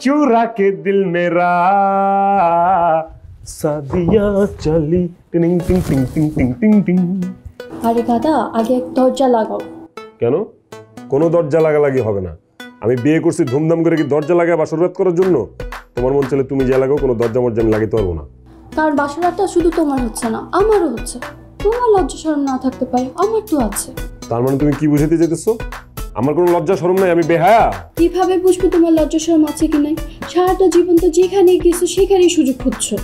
चुरा के दिल मेरा सादिया चली टिंग टिंग टिंग टिंग टिंग टिंग टिंग আরে গাদা আগে এক দরজা লাগাও কেন কোনো দরজা লাগালাগি হবে না আমি বিয়ে করছি ধুমধাম করে কি দরজা লাগায় বাসরবাদ করার জন্য তোমার মন চলে তুমি যা লাগাও কোনো দরজা মরজা আমি লাগাইতে পারবো না কারণ বাসরাটা শুধু তোমার হচ্ছে না আমারও হচ্ছে তোমার লজ্জা শরম না থাকতে পারে আমার তো আছে তার মানে তুমি কি বুঝাতে চাইতেছো আমার কোনো লজ্জা শরম নাই, আমি বেহায়া। কীভাবে বুঝব তোমার লজ্জা শরম আছে কি নাই? সারাটা জীবন তো যেখানে গেছো, সেখানেই সুযোগ খুঁজছো।